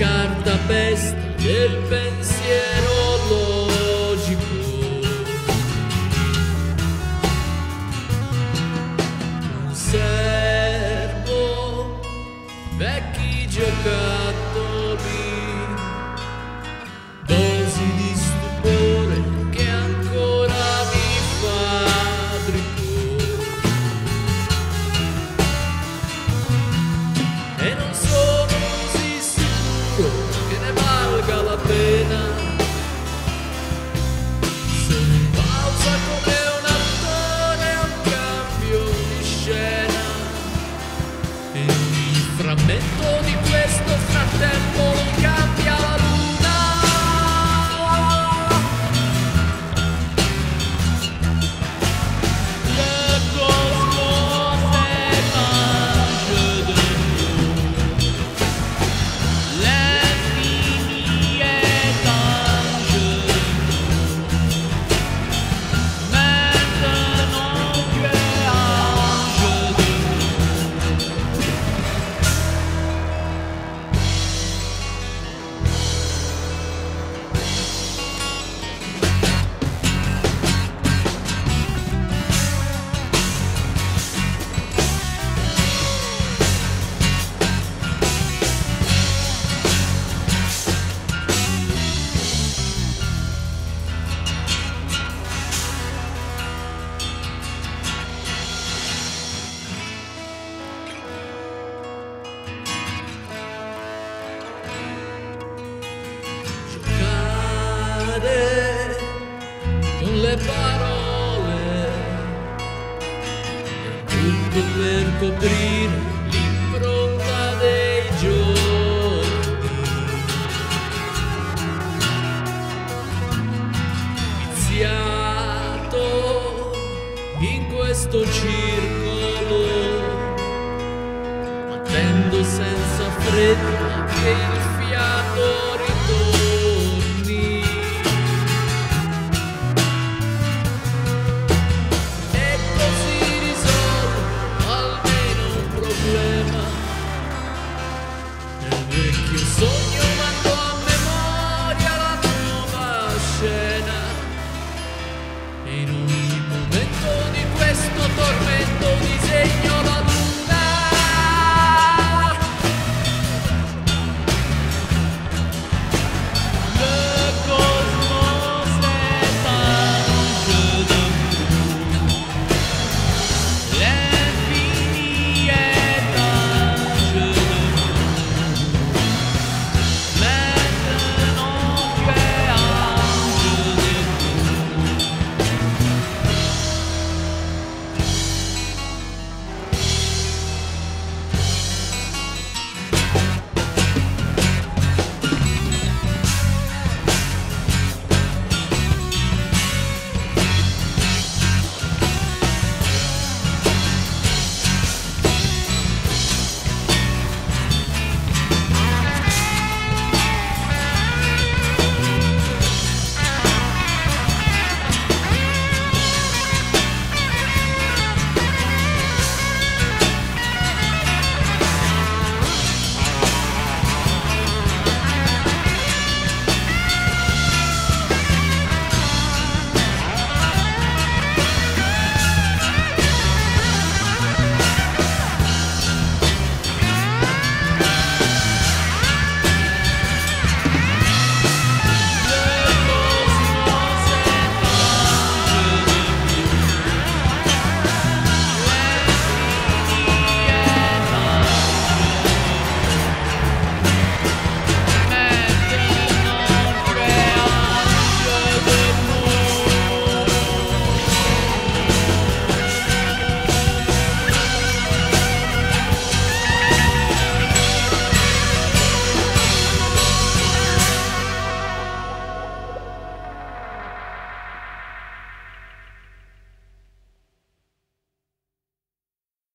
scarta pesta del pensiero logico. Un servo vecchi giocatori. cade le parole. Tutto per coprire l'impronta dei giorni. Viziato in questo circolo battendo senza fretta che il fiato ritorna. They don't